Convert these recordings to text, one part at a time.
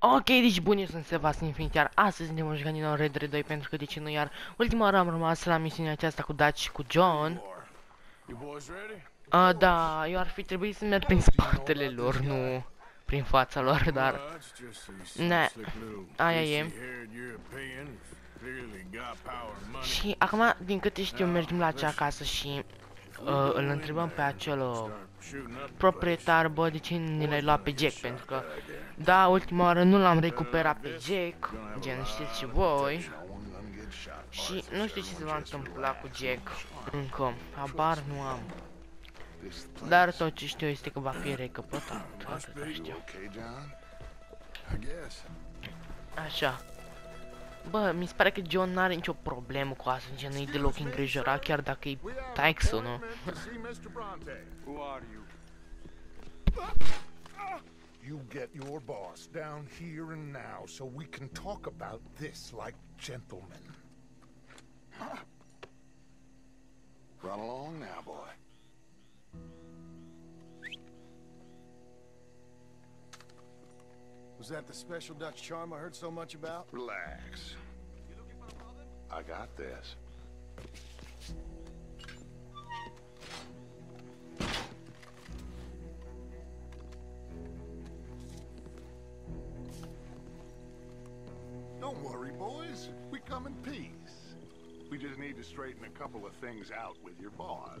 Ok, deci bun, eu sunt Sebastian Infinitiar. Astăzi ne vom juca din nou Red Dead 2 pentru că de ce nu iar ultima oară am rămas la misiunea aceasta cu Dutch și cu John. Uh, da, eu ar fi trebuit să merg prin spatele lor, nu prin fața lor, dar... Ne, aia e. Și acum, din câte știu, mergem la acea casă și uh, îl întrebăm pe acel uh, proprietar, bă, de ce ne l-ai luat pe Jack, pentru că, da, ultima oară nu l-am recuperat pe Jack, gen, știți și voi, și nu știu ce se va întâmpla cu Jack, încă, habar nu am. Dar tot ce știu este că va fi recăpătat, atâta știu. Așa. Bă, mi se pare că John n-are nicio problemă cu asta, gen nu-i deloc îngrijorat, chiar dacă e taxul, nu? You get your boss down here and now so we can talk about this like gentlemen. Run along now, boy. Was that the special Dutch charm I heard so much about? Relax. I got this. Don't worry, boys. We come in peace. We just need to straighten a couple of things out with your boss.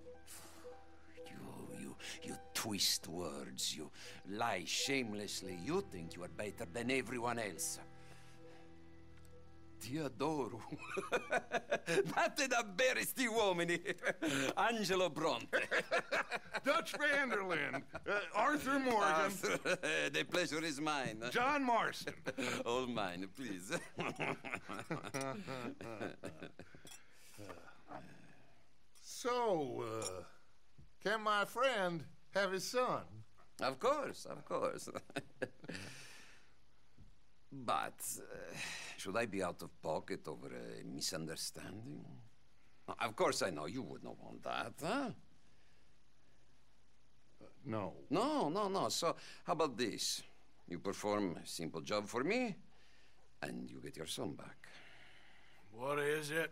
You, twist words. You lie shamelessly. You think you are better than everyone else. Ti adoro. Date da bere sti uomini. Angelo Bronte. Dutch Van der Linde, uh, Arthur Morgan, the pleasure is mine. John Marston. All mine, please. So, uh, can my friend have his son? of course, of course. but uh, should I be out of pocket over a misunderstanding? Of course, I know you would not want that, huh? No. No, no, no. So, how about this? You perform a simple job for me, and you get your son back. What is it?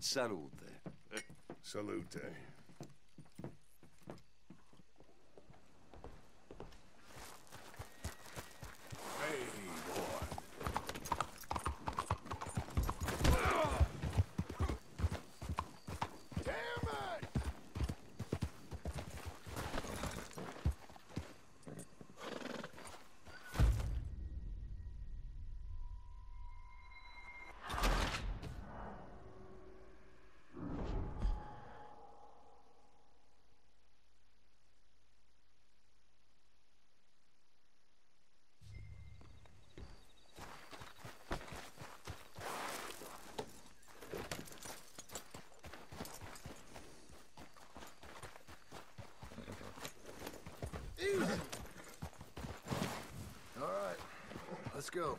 Salute. Salute. Let's go.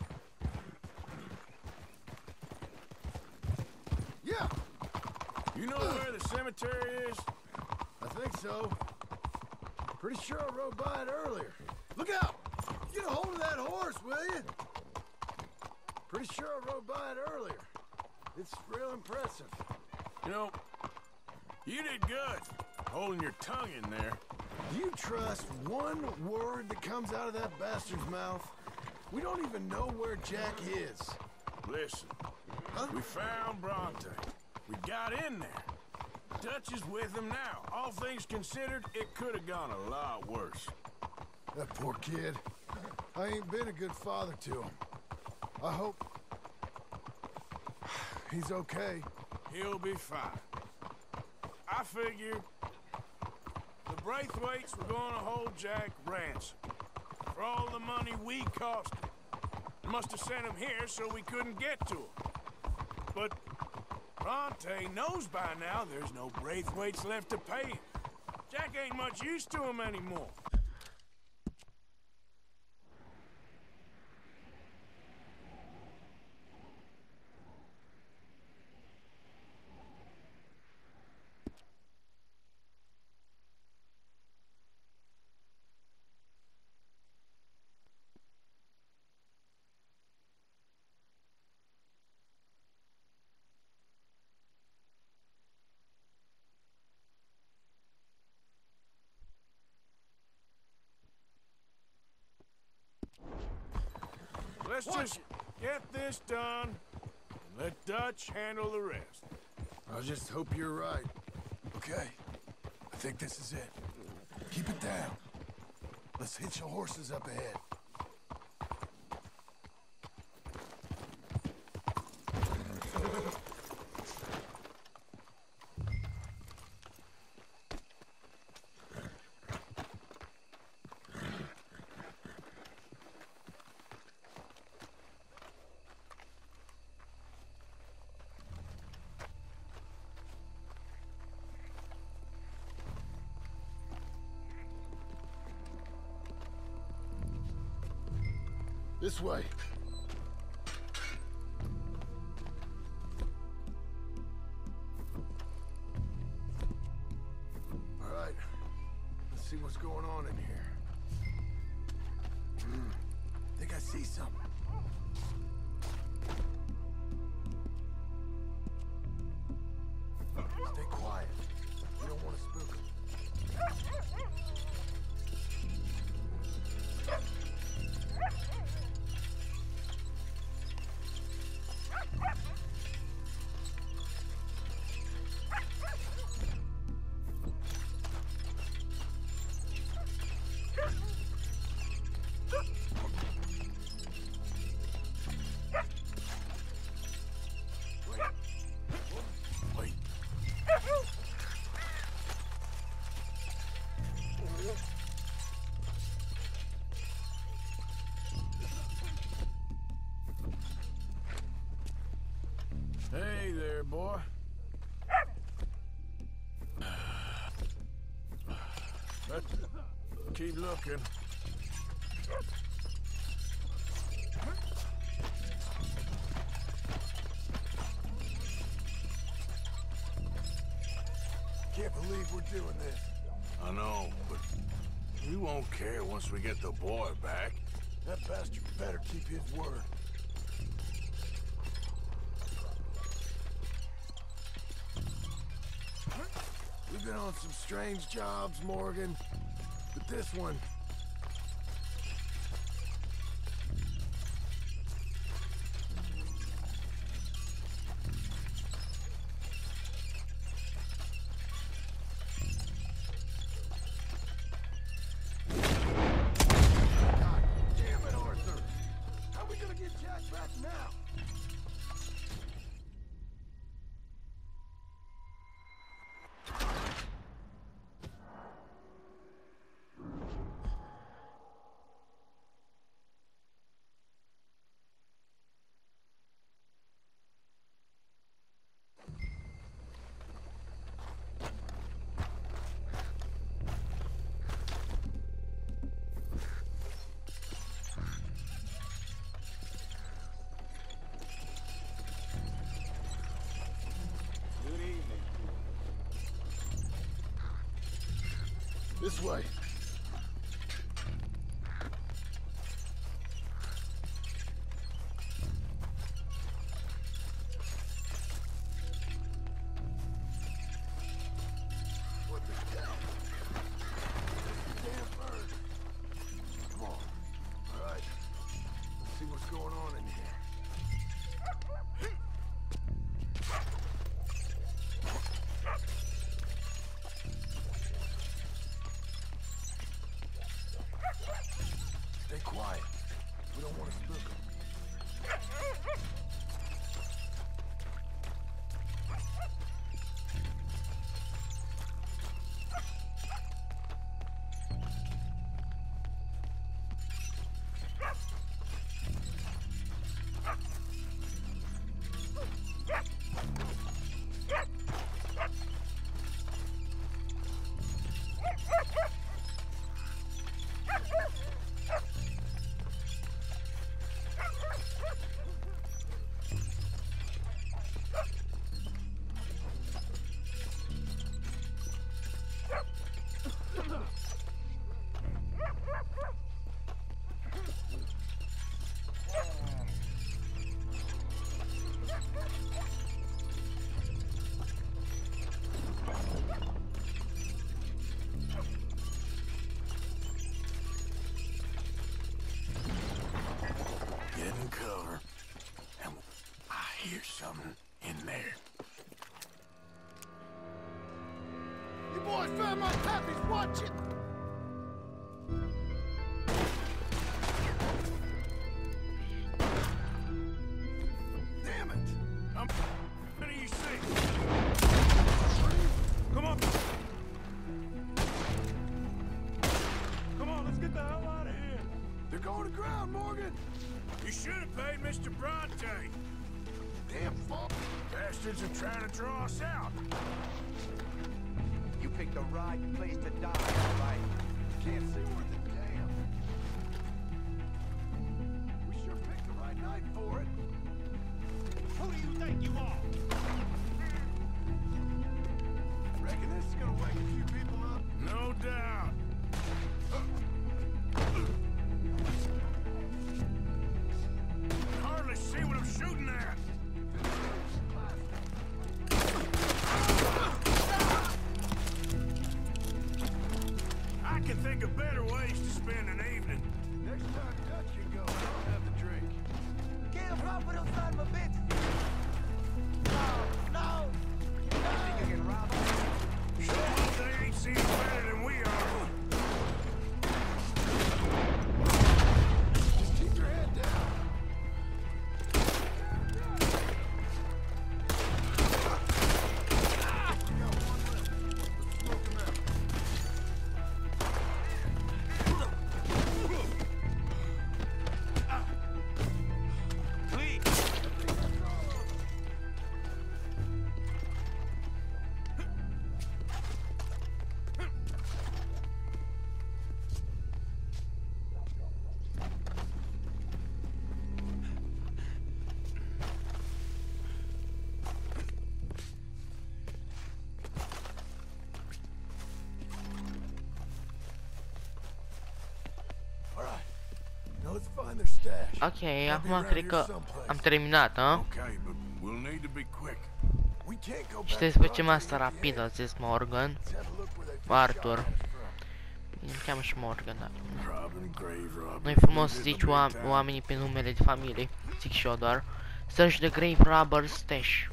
Yeah. You know where the cemetery is? I think so. Pretty sure I rode by it earlier. Look out! Get a hold of that horse, will you? Pretty sure I rode by it earlier. It's real impressive. You know, you did good holding your tongue in there. Do you trust one word that comes out of that bastard's mouth? We don't even know where Jack is. Listen, we found Bronte. We got in there. Dutch is with him now. All things considered, it could have gone a lot worse. That poor kid. I ain't been a good father to him. I hope... He's okay. He'll be fine. I figured the Braithwaites were going to hold Jack ransom for all the money we cost him. Must have sent him here so we couldn't get to him. But Bronte knows by now there's no Braithwaites left to pay him. Jack ain't much use to him anymore. Let's just get this done and let Dutch handle the rest. I just hope you're right. Okay. I think this is it. Keep it down. Let's hitch the horses up ahead. This way. There, boy. Let's keep looking. Can't believe we're doing this. I know, but we won't care once we get the boy back. That bastard better keep his word. some strange jobs, Morgan, but this one This way. watch it. died for it. Who do you think you are? Reckon this is gonna wake a few people up. No doubt. Ok, acum cred că am terminat, a? Și trebuie ce facem asta rapid, a zis Morgan. Arthur. Îmi cheamă și Morgan, da. Nu-i frumos să zici oam oamenii pe numele de familie. Zic și eu doar. Search the Grave Rubber Stash.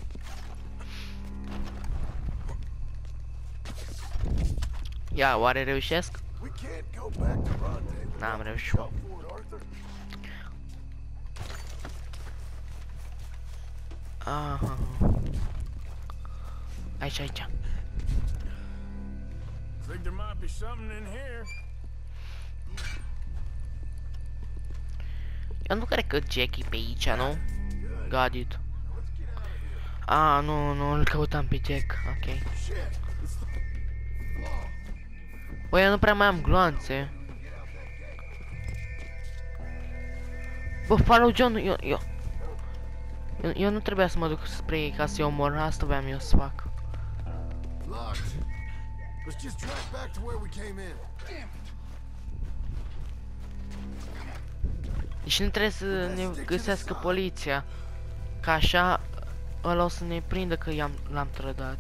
Ia, oare reușesc? N-am reușit. Aha. Aici, aici. Think there might be something in here. Eu nu cred că Jack e pe aici, nu? Got it. Ah, nu, nu, îl căutam pe Jack. Ok. Băi, eu nu prea mai am gloanțe. Bă, Follow John, eu, eu, eu, eu nu trebuia să mă duc spre ei ca să-i omor, asta voiam eu să fac. Locked. Let's just track back to where we came in. Deci nu trebuie să ne găsească poliția. Ca așa, ăla o să ne prindă că i-am, l-am trădat.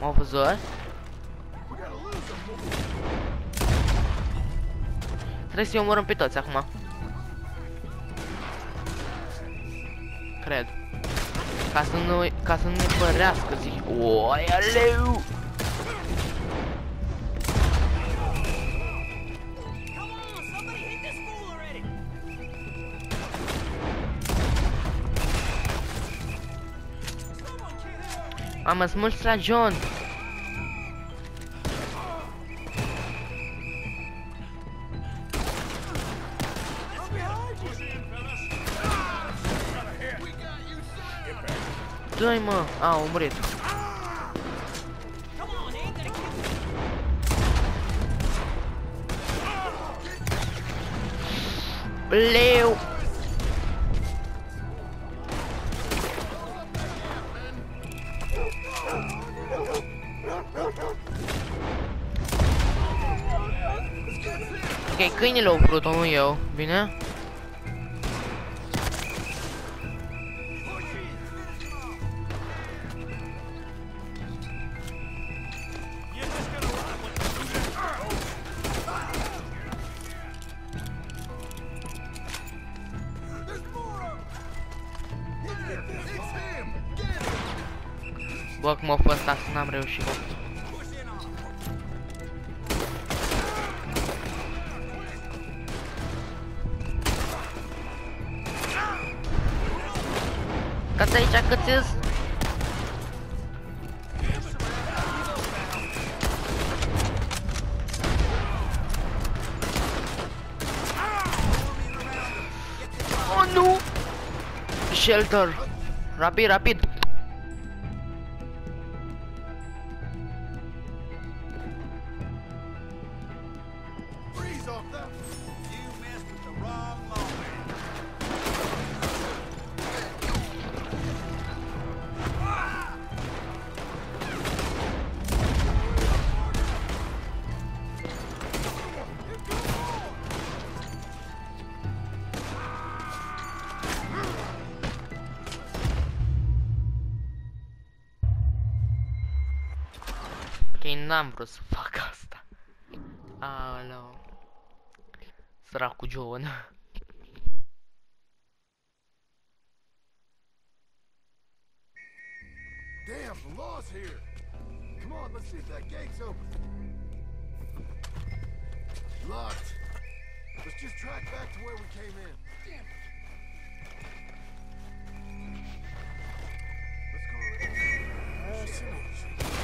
M-au văzut? Trebuie să-i omorâm pe toți acum. Cred. Ca să nu, ca să nu ne părească, zic. Oi, aleu! Come on, somebody hit this fool already! Someone kill him already! Am mulți la John. Dă-i mă! A, a murit. Come on, ain't gonna kill Leu! Ok, câinele a vrut nu eu. Bine? Reușit. Cați aici, cățez! Oh, nu! Shelter! Rapid, rapid! N-am vrut să fac asta. Aoleu. Săracul John. Damn, the law's here. Come on, let's see if that gate's open. Locked. Let's just track back to where we came in. Damn. Let's go. Nice and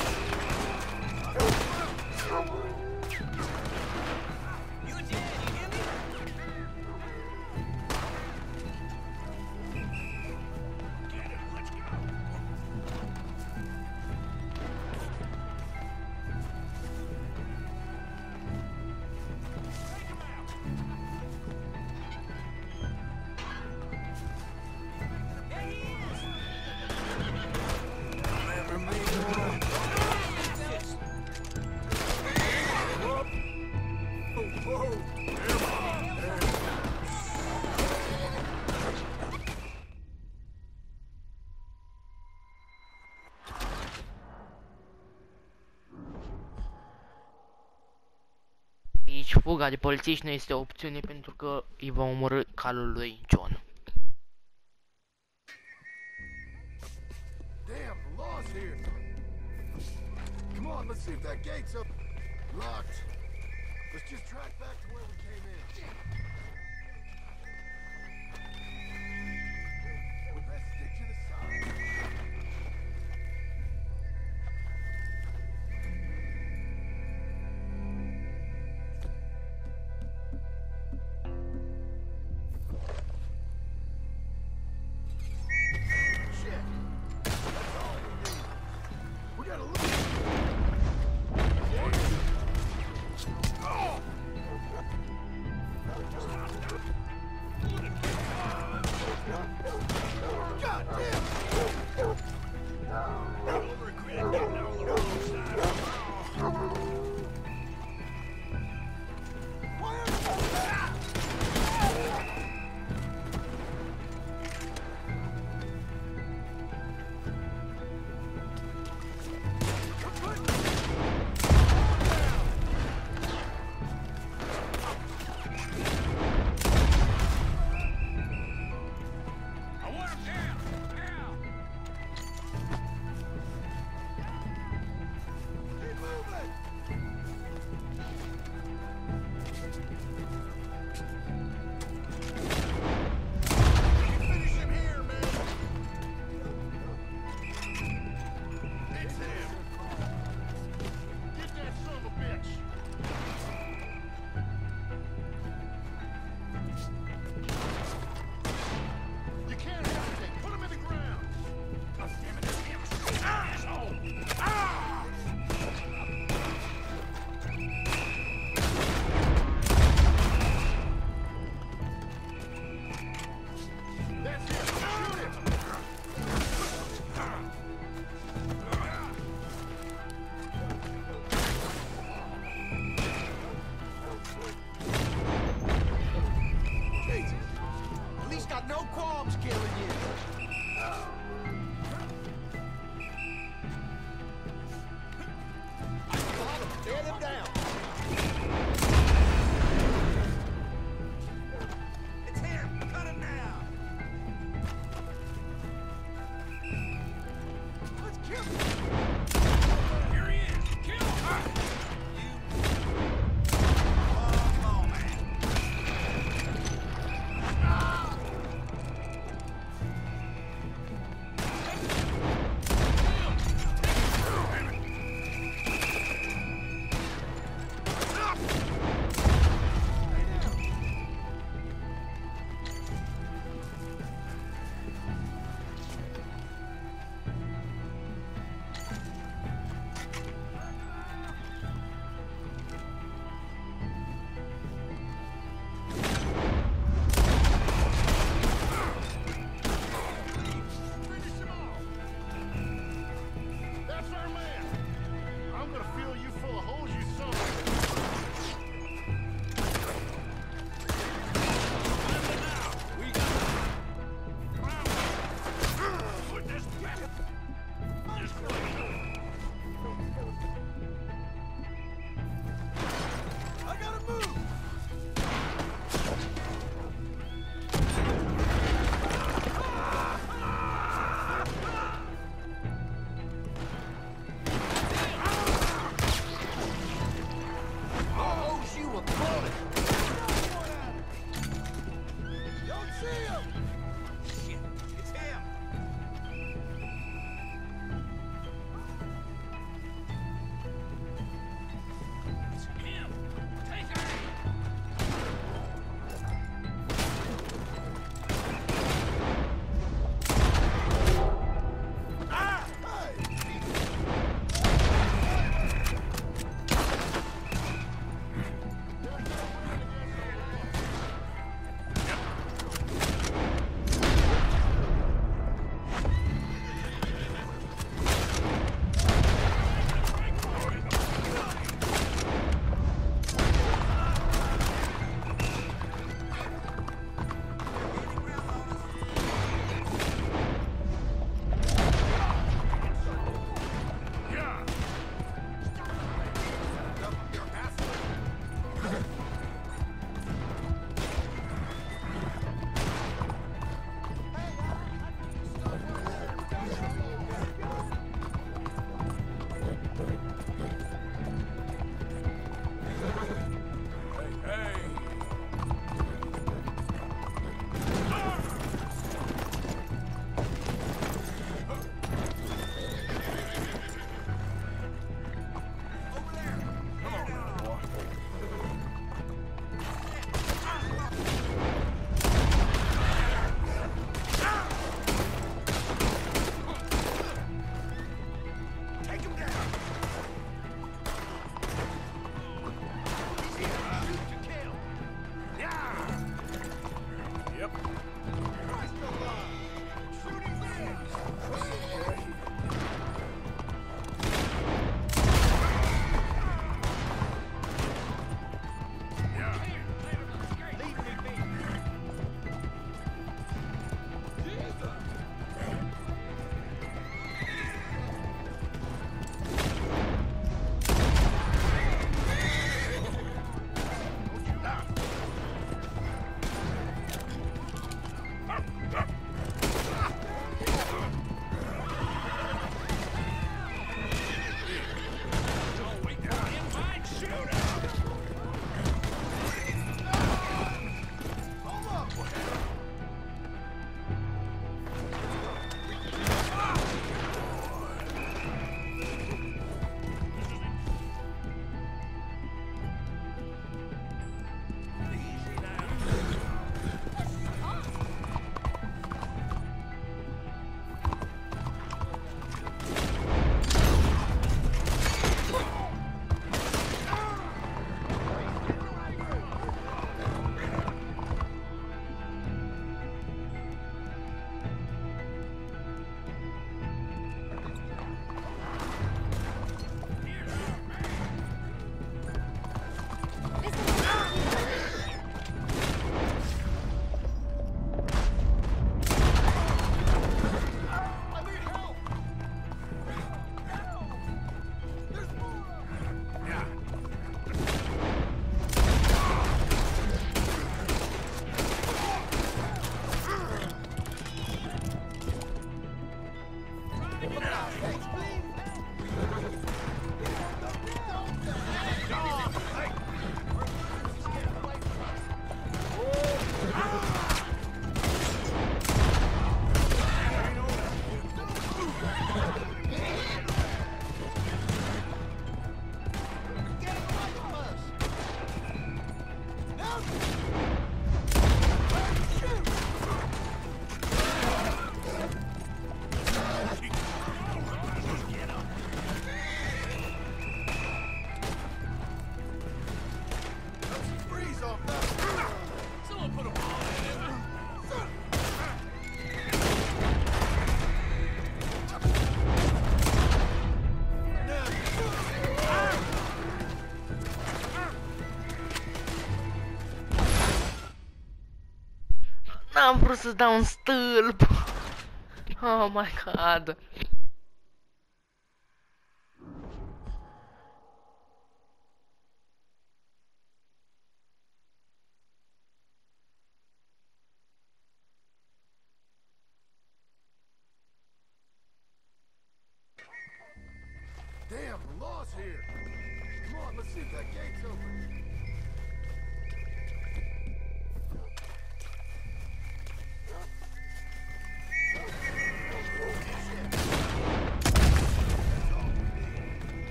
fuga de polițiști nu este o opțiune pentru că îi va omorâ calul lui John. Damn, the law's here. Come on, let's see if that gate's up. Locked. Let's just track back to where we came in. posso dar uns. Oh my god.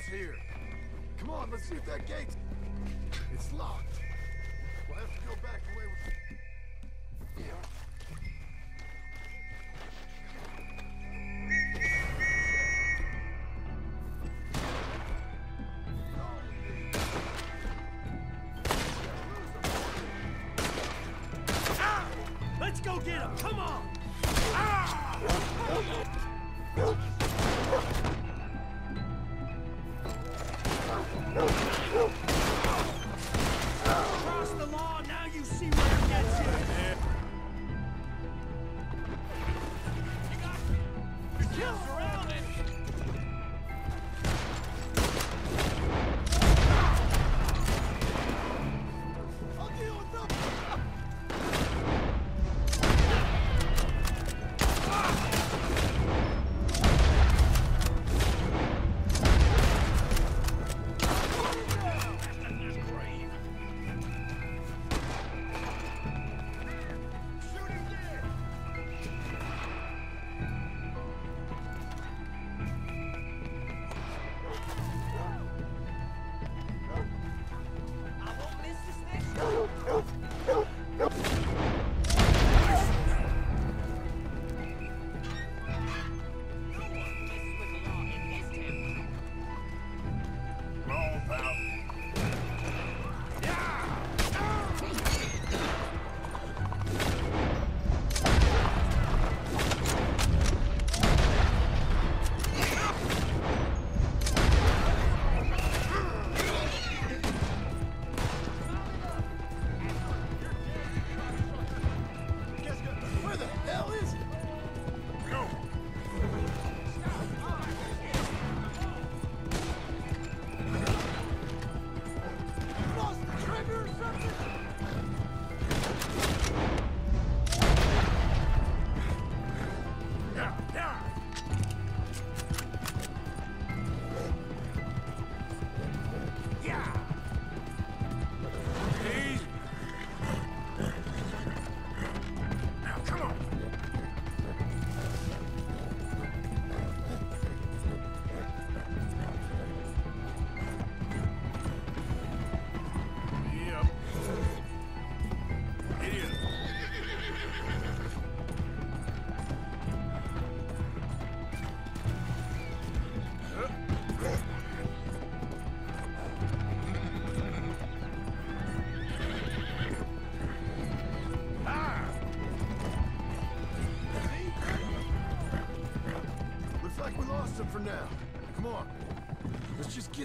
us here. Come on, let's see if that gate—it's locked. We'll have to go back the way we... Yeah.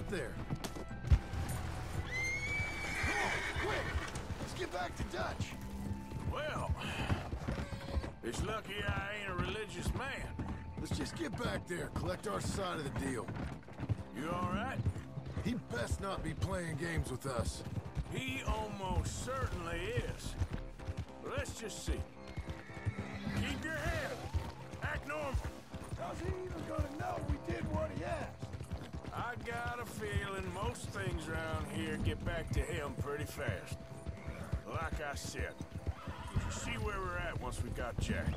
Get there. Quick! Let's get back to Dutch. Well, it's lucky I ain't a religious man. Let's just get back there, collect our side of the deal. You all right? He best not be playing games with us. He almost certainly is. Let's just see. Keep your head. Act normal. How's he even gonna know we did what he asked? I got a feeling most things around here get back to him pretty fast. Like I said, you see where we're at once we got Jack.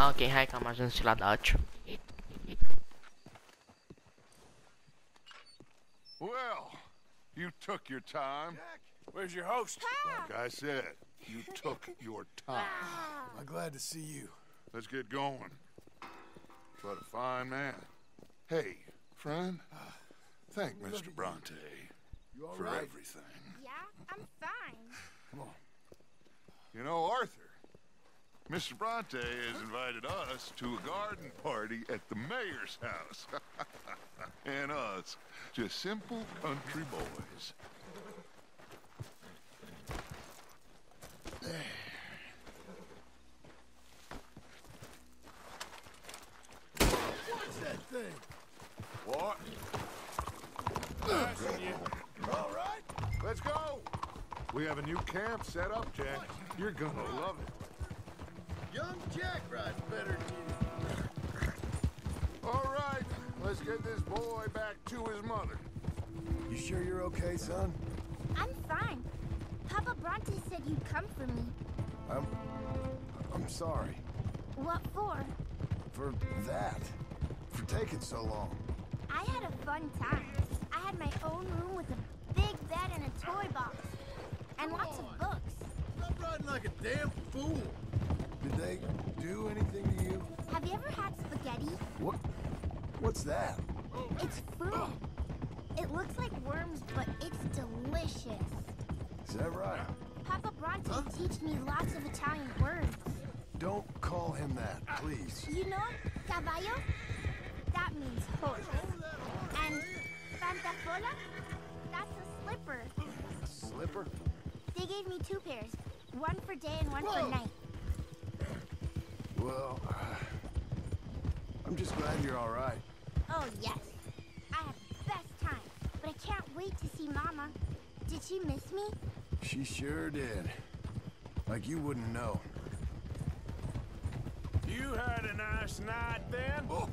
Ah, ok, hai că am ajuns și la Dutch. Well, you took your time. Where's your host? Like I said, you took your time. I'm glad to see you. Let's get going. What a fine man. Hey, friend, thank Mr. Bronte for right? everything. Yeah, I'm fine. Come on. You know, Arthur, Mr. Bronte has invited us to a garden party at the mayor's house. and us, just simple country boys. What's that thing? What? Asking you. All right. Let's go! We have a new camp set up, Jack. You're gonna love it. Young Jack rides better than you. All right, let's get this boy back to his mother. You sure you're okay, son? I'm fine. Papa Bronte said you'd come for me. I'm... I'm sorry. What for? For that. For taking so long. I had a fun time. I had my own room with a big bed and a toy box. And lots of books. Stop riding like a damn fool. Did they do anything to you? Have you ever had spaghetti? What? What's that? It's food. It looks like worms, but it's delicious. Is that right? Papa Bronte teach me lots of Italian words. Don't call him that, please. You know, caballo? That means horse. And pantafola? That's a slipper. A slipper? They gave me two pairs. One for day and one Whoa. for night. Well, uh, I'm just glad you're all right. Oh, yes. I had the best time. But I can't wait to see Mama. Did she miss me? She sure did. Like you wouldn't know. You had a nice night then? Oh.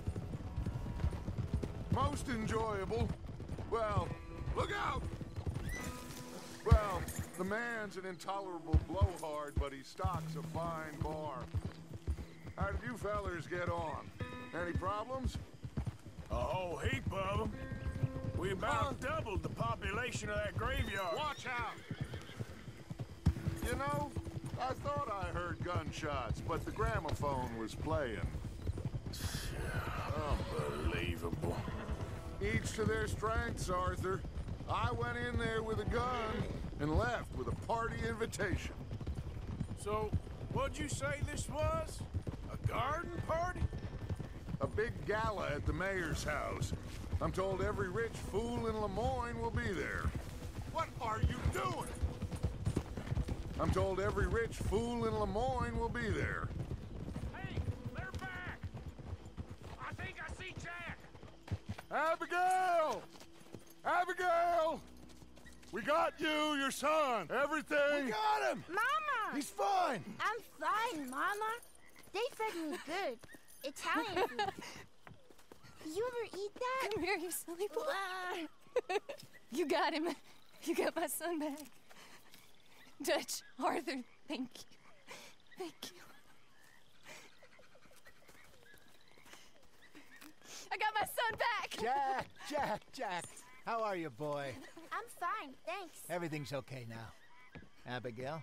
Most enjoyable. Well, look out! Well, the man's an intolerable blowhard, but he stocks a fine bar. How did you fellers get on? Any problems? A whole heap of them. We about doubled the population of that graveyard. Watch out! You know, I thought I heard gunshots, but the gramophone was playing. Unbelievable. Each to their strengths, Arthur. I went in there with a gun and left with a party invitation. So, what'd you say this was? A garden party? A big gala at the mayor's house. I'm told every rich fool in Lemoyne will be there. What are you doing? I'm told every rich fool in Lemoyne will be there. Hey, they're back! I think I see Jack! Abigail! Abigail! We got you, your son, everything. We got him! Mama! He's fine! I'm fine, Mama. They fed me good. Italian food. You ever eat that? Come here, you silly boy. You got him. You got my son back. Dutch, Arthur, thank you. Thank you. I got my son back. Jack, Jack, Jack. How are you, boy? I'm fine, thanks. Everything's okay now. Abigail?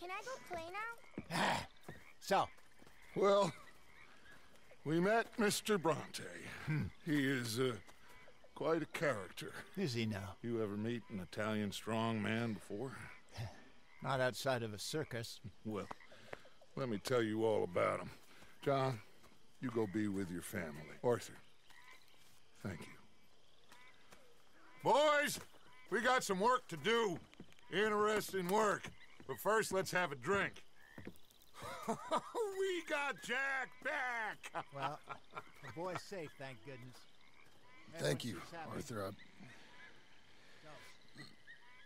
Can I go play now? So, Well, we met Mr. Bronte. He is uh, quite a character. is he now? You ever meet an Italian strong man before? Not outside of a circus. Well, let me tell you all about him. John, you go be with your family. Arthur, thank you. Boys, we got some work to do. Interesting work. But first, let's have a drink. we got Jack back! Well, the boy's safe, thank goodness. Thank you, Everyone seems happy. Arthur.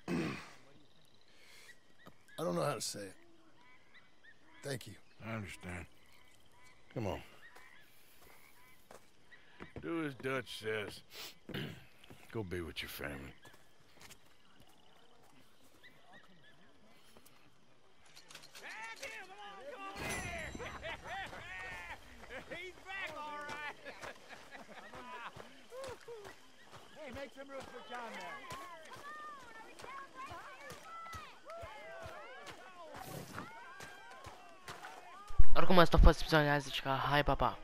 I... I don't know how to say it. Thank you. I understand. Come on. Do as Dutch says. Go be with your family. Some room for John there. Oricum asta a fost episodul de azi, zici că hai, pa.